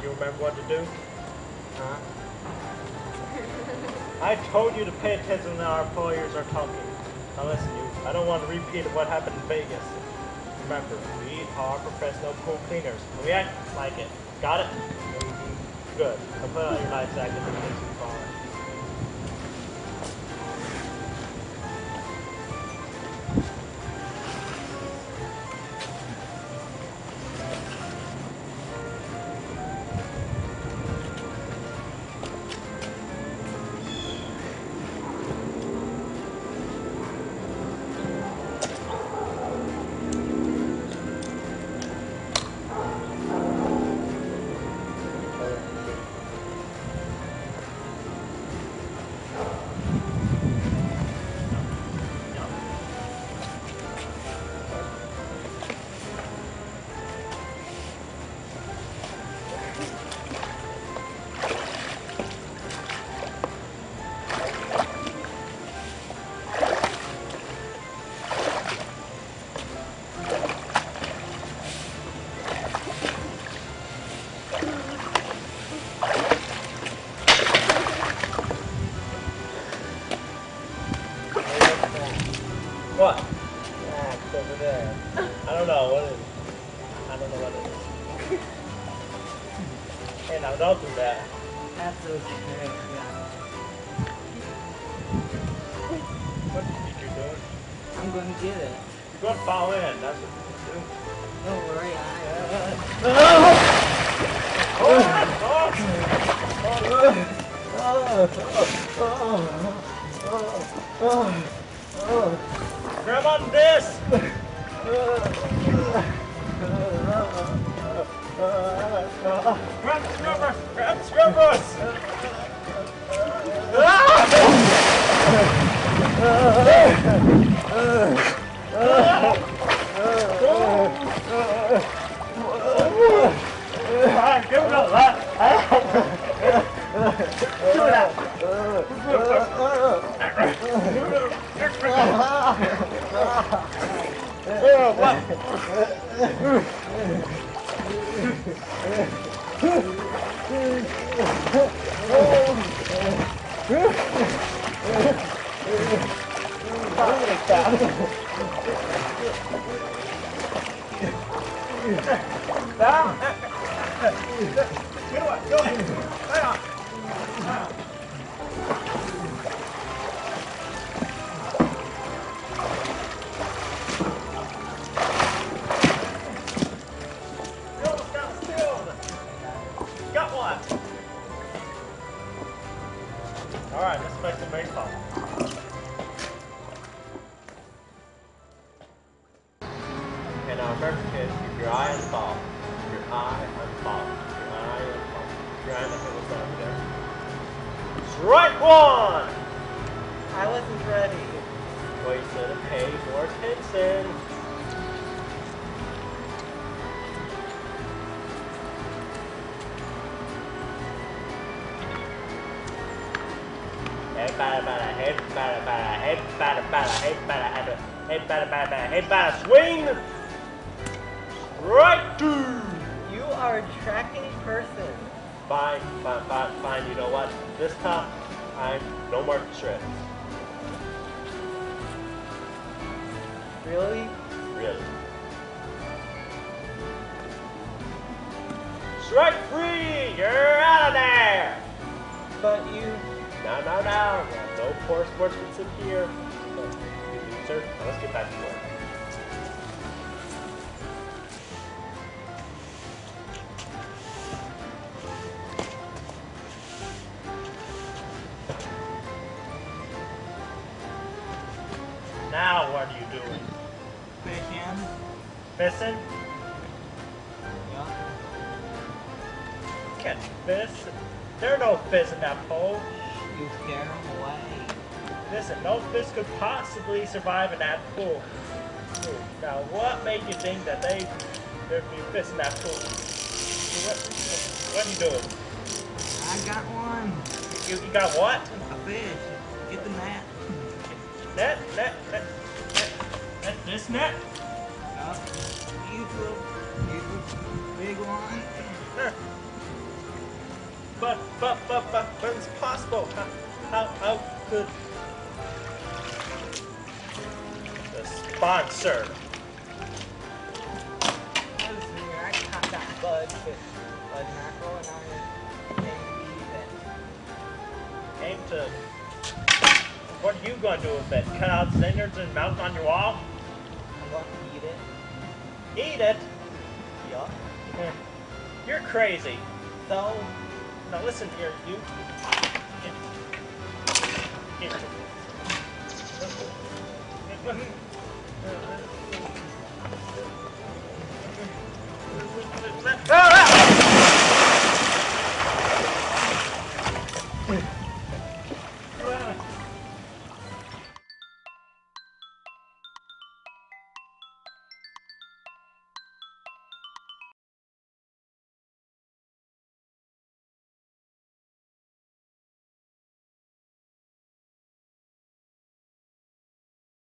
You remember what to do? Huh? I told you to pay attention when our employers are talking. Now listen, you. I don't want to repeat what happened in Vegas. Remember, we are professional pool cleaners. We act like it. Got it? Good. I'll put on your life jacket in case you fall. Hey, now don't do that. That's okay. What do you think you're doing? I'm gonna get it. You're gonna fall in. That's what you're do. Don't worry, I. Grab on this! Grab scrubbers! Grab scrubbers! Up! Oh, what? You now remember, kids, keep your eye on the ball. Keep your eye on the ball. Keep your eye on the ball. Keep your eye on the hill over there. Strike one. I wasn't ready. Well, you should have paid more attention. Hey, bada bada, hey, bada bada, hey, bada bada, hey, bada bada, hey, bada bada, hey, bada, swing! Strike two! You are a tracking person. Fine, fine, fine, fine, you know what? This time, I'm no more shreds. Really? Really. Strike three! You're out of there! But you. No, no, no. No poor sportsmanship here. Excuse me, sir. Now let's get back to work. Doing? Fishing? Fishing? Yeah. Can't fish. There are no fish in that pole. You scare them away. Listen, no fish could possibly survive in that pool. Now, what made you think that they there'd be fish in that pool? What, what are you doing? I got one. You, you got what? A fish. Get the net. Net, net, net, net this net? Yup. Use the, big one. But, but, but, but, but it's possible. How, how, how could the sponsor? Listen, I caught that bug with bug mackerel and I didn't eat it. Aim to. What are you gonna do with it? Cut out cinders and mount on your wall? It. Eat it? Eh, You're crazy. So, Now listen here, you.